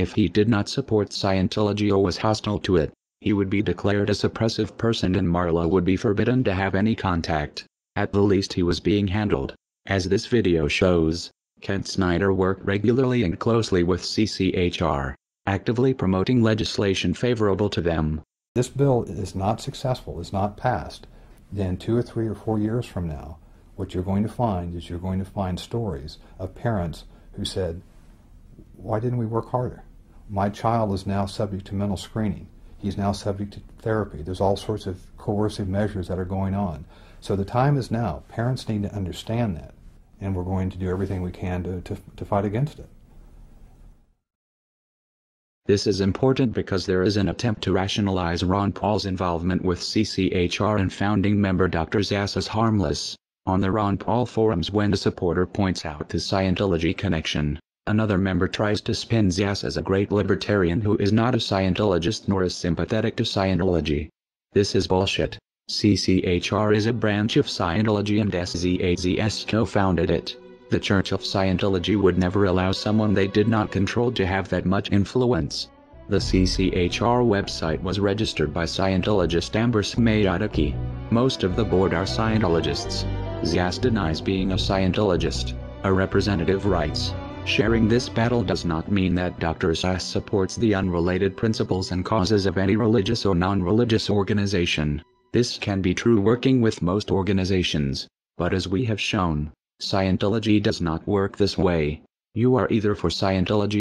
If he did not support Scientology or was hostile to it, he would be declared a suppressive person and Marlowe would be forbidden to have any contact. At the least he was being handled. As this video shows, Kent Snyder worked regularly and closely with CCHR, actively promoting legislation favorable to them. This bill is not successful, is not passed, then two or three or four years from now, what you're going to find is you're going to find stories of parents who said, Why didn't we work harder? My child is now subject to mental screening. He's now subject to therapy. There's all sorts of coercive measures that are going on. So the time is now. Parents need to understand that, and we're going to do everything we can to, to, to fight against it. This is important because there is an attempt to rationalize Ron Paul's involvement with CCHR and founding member Dr. Szasz as harmless. On the Ron Paul forums when a supporter points out the Scientology connection, Another member tries to spin Szasz as a great libertarian who is not a Scientologist nor is sympathetic to Scientology. This is bullshit. CCHR is a branch of Scientology and Szasz co-founded it. The Church of Scientology would never allow someone they did not control to have that much influence. The CCHR website was registered by Scientologist Amber Smayataki. Most of the board are Scientologists. Szasz denies being a Scientologist. A representative writes, Sharing this battle does not mean that Dr. Szasz supports the unrelated principles and causes of any religious or non-religious organization. This can be true working with most organizations, but as we have shown, Scientology does not work this way. You are either for Scientology